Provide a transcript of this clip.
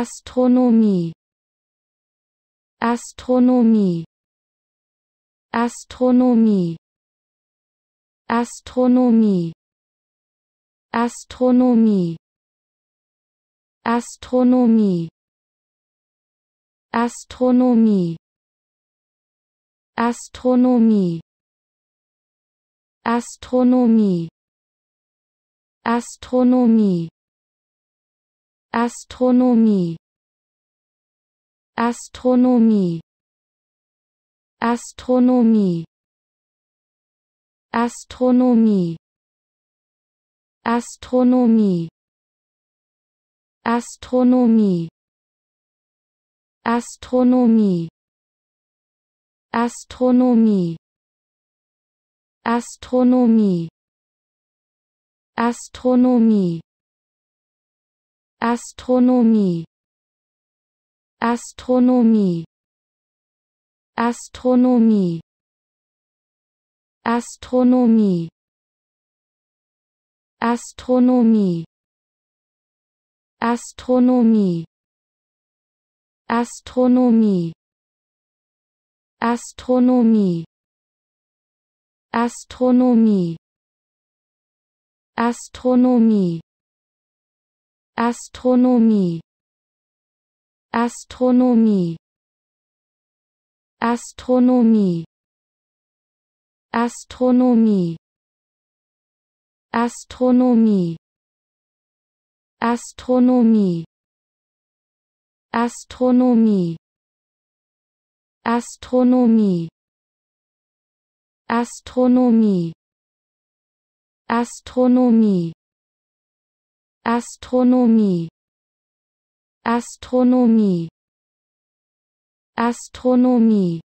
Astronomie Astronomie Astronomie Astronomie Astronomie Astronomie Astronomie Astronomie Astronomie Astronomie Astronomie Astronomie Astronomie Astronomie Astronomie Astronomie Astronomie Astronomie Astronomie Astronomie Astronomie Astronomie Astronomie Astronomie Astronomie Astronomie Astronomie Astronomie Astronomie Astronomie Astronomie Astronomie Astronomie Astronomie Astronomie Astronomie Astronomie Astronomie Astronomie Astronomie Astronomie. Astronomie. Astronomie